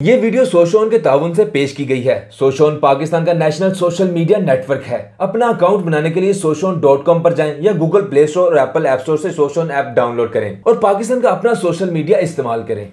ये वीडियो सोशोन के ताउन से पेश की गई है। सोशोन पाकिस्तान का नेशनल सोशल मीडिया नेटवर्क है। अपना अकाउंट बनाने के लिए सोशोन डॉट कॉम पर जाएँ या गूगल प्ले स्टोर और एप्पल ऐप स्टोर से सोशोन ऐप डाउनलोड करें और पाकिस्तान का अपना सोशल मीडिया इस्तेमाल करें।